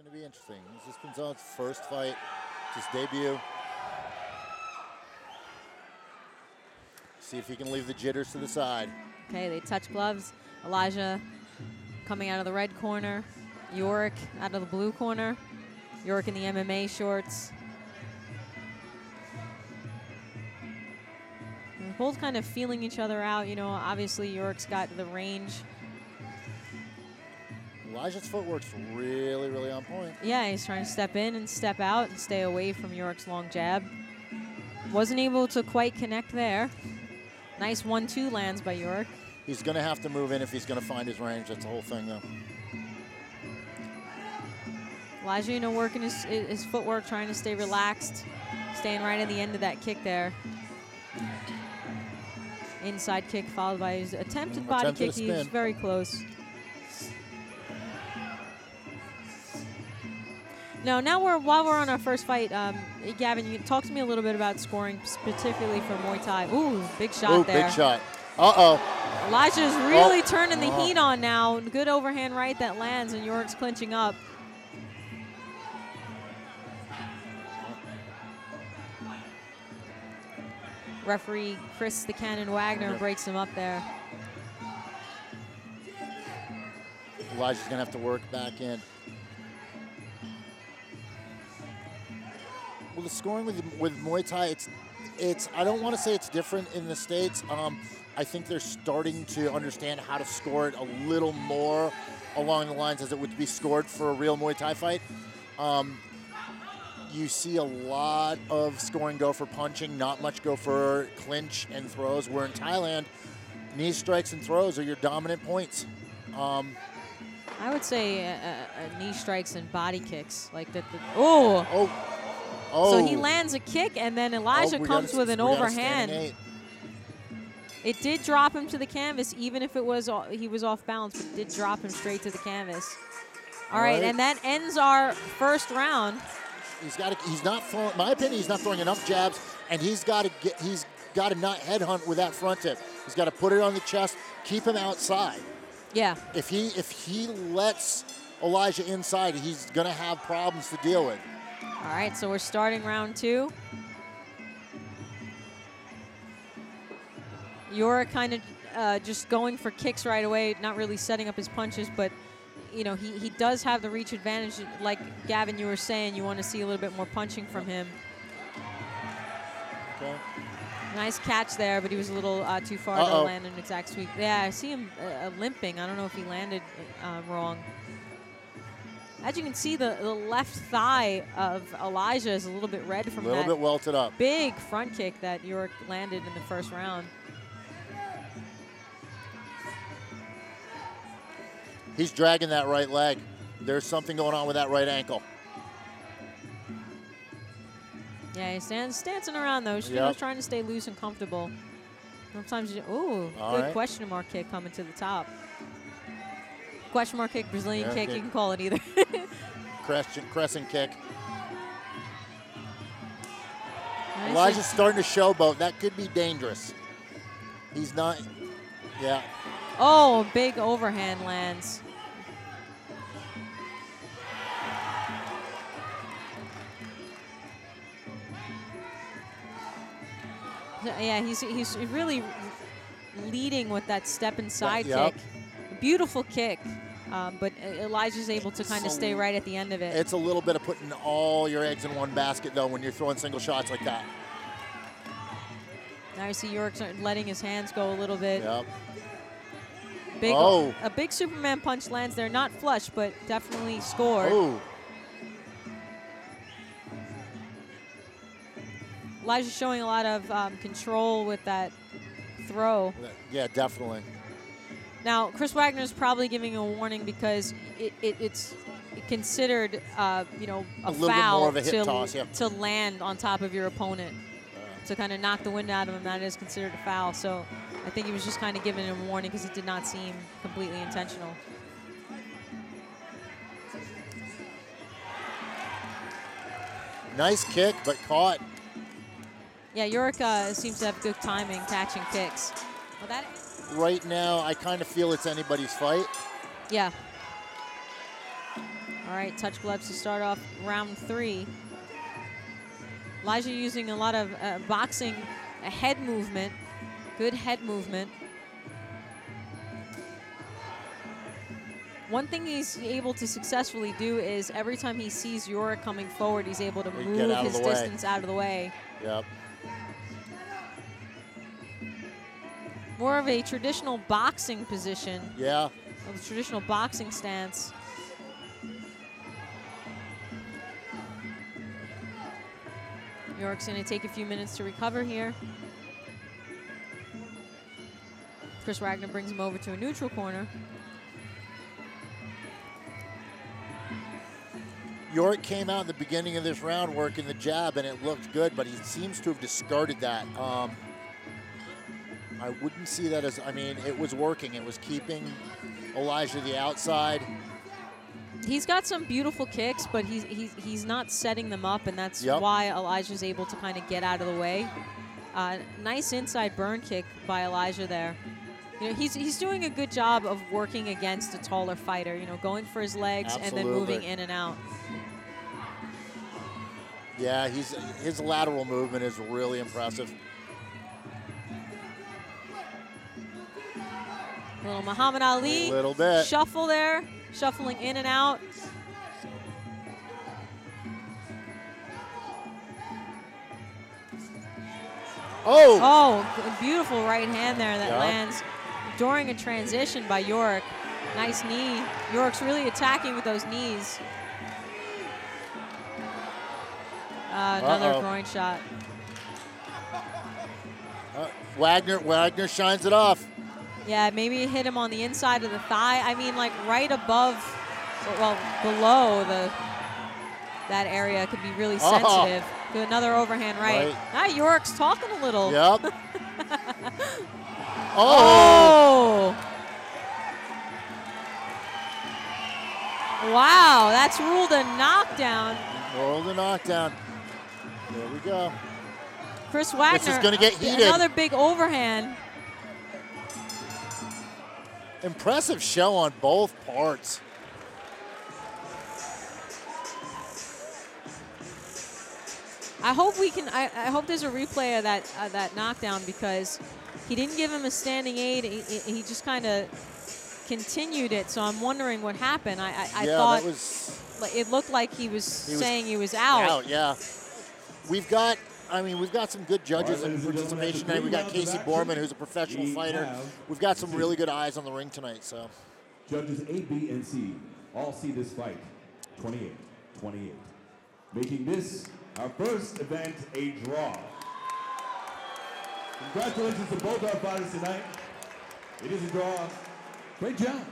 going to be interesting. This is Punzone's first fight, his debut. See if he can leave the jitters to the side. Okay, they touch gloves. Elijah coming out of the red corner. Yorrick out of the blue corner. York in the MMA shorts. Both kind of feeling each other out. You know, obviously York's got the range. Elijah's footwork's really, really on point. Yeah, he's trying to step in and step out and stay away from York's long jab. Wasn't able to quite connect there. Nice one-two lands by York. He's going to have to move in if he's going to find his range. That's the whole thing, though. Elijah, you know, working his, his footwork, trying to stay relaxed, staying right at the end of that kick there. Inside kick followed by his attempted body Attempted kick. a He was spin. very close. No, now we're while we're on our first fight, um, Gavin, you talk to me a little bit about scoring, specifically for Muay Thai. Ooh, big shot Ooh, there. big shot. Uh-oh. Elijah's really Oh. turning the Oh. heat on now. Good overhand right that lands, and York's clinching up. Referee Chris the Cannon Wagner breaks him up there. Elijah's going to have to work back in. Well, the scoring with with Muay Thai, it's it's. I don't want to say it's different in the states. Um, I think they're starting to understand how to score it a little more along the lines as it would be scored for a real Muay Thai fight. Um, you see a lot of scoring go for punching, not much go for clinch and throws. Where in Thailand, knee strikes and throws are your dominant points. Um, I would say uh, uh, knee strikes and body kicks, like that. Oh, oh, oh. so he oh. lands a kick, and then oh, Elijah Oh, comes with an we got a standing overhand. It did drop him to the canvas, even if it was he was off balance, but it did drop him straight to the canvas. All right, Alright. and that ends our first round. He's got to. He's not throwing. My opinion, he's not throwing enough jabs, and he's got to get. He's got to not headhunt with that front tip. He's got to put it on the chest, keep him outside. Yeah, If he if he lets Elijah inside, he's gonna have problems to deal with. All right, so we're starting round two. You're kind of uh, just going for kicks right away, not really setting up his punches, but you know he, he does have the reach advantage. Like Gavin, you were saying, you want to see a little bit more punching from him. Okay. Nice catch there, but he was a little uh, too far Uh-oh. to land an exact sweep. Yeah, I see him uh, uh, limping. I don't know if he landed uh, wrong. As you can see, the, the left thigh of Elijah is a little bit red A from little that bit welted up. big front kick that York landed in the first round. He's dragging that right leg. There's something going on with that right ankle. Yeah, he stands dancing around though. You Yep. trying to stay loose and comfortable. Sometimes you, ooh, All good right. question mark kick coming to the top. Question mark kick, Brazilian Yeah, kick, okay. you can call it either. Crescent, crescent kick. Nice. Elijah's starting to showboat. That could be dangerous. He's not. Yeah. Oh, big overhand lands. Yeah, he's he's really leading with that step inside kick. Beautiful kick, um, but Elijah's able to kind of stay right at the end of it. It's a little bit of putting all your eggs in one basket, though, when you're throwing single shots like that. Now you see York start letting his hands go a little bit. Yep. Big, Oh. a big Superman punch lands there, not flush, but definitely scored. Oh, Elijah's showing a lot of um, control with that throw. yeah, definitely. Now, Chris Wagner is probably giving a warning because it, it, it's considered, uh, you know, a, A foul more of a to, toss, yeah. to land on top of your opponent. To kind of knock the wind out of him, that is considered a foul. So I think he was just kind of giving him a warning because it did not seem completely intentional. Nice kick, but caught. Yeah, Yorrick uh, seems to have good timing catching kicks. Well, that, Right now, I kind of feel it's anybody's fight. yeah. All right, touch gloves to start off round three. Elijah using a lot of uh, boxing a head movement, good head movement. One thing he's able to successfully do is every time he sees Yorrick coming forward, he's able to move his way. distance out of the way. Yep. More of a traditional boxing position, Yeah. a traditional boxing stance. York's going to take a few minutes to recover here. Chris Wagner brings him over to a neutral corner. York came out in the beginning of this round working the jab, and it looked good, but he seems to have discarded that. Um, I wouldn't see that as, I mean, it was working. It was keeping Elijah the outside. He's got some beautiful kicks, but he's he's, he's not setting them up, and that's Yep. why Elijah's able to kind of get out of the way. Uh, nice inside burn kick by Elijah there. You know, he's he's doing a good job of working against a taller fighter. You know, going for his legs and then moving in and out. Yeah, he's his lateral movement is really impressive. Little Muhammad Ali A little bit. shuffle there, shuffling in and out. Oh, Oh, beautiful right hand there that Yeah. lands during a transition by York. Nice knee. York's really attacking with those knees. Uh, another Uh-oh. groin shot. uh, Wagner Wagner shines it off. Yeah, maybe hit him on the inside of the thigh. I mean, like right above, well, below the that area could be really Oh. sensitive. Good, another overhand right. Right. Now York's talking a little. Yep. oh, Oh! Wow, that's ruled a knockdown. roll the knockdown. There we go. Chris Wagner. This is gonna get uh, heated. Another big overhand. Impressive show on both parts. I hope we can. I, I hope there's a replay of that uh, that knockdown because he didn't give him a standing aid. He, he- just kind of continued it. So I'm wondering what happened. I, I, I yeah, thought was it looked like he was He was saying he was out. out. Yeah, we've got. I mean, we've got some good judges All in right, ladies and gentlemen, participation after tonight. We got Casey of Borman, who's a professional we fighter. We've got some really good eyes on the ring tonight. So Judges A, B, and C all see this fight 28 28. Making this our first event a draw. Congratulations to both our fighters tonight. It is a draw. Great job.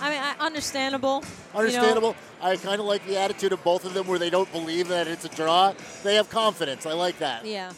I mean, I, understandable. you know. I kind of like the attitude of both of them, where they don't believe that it's a draw. They have confidence. I like that. Yeah.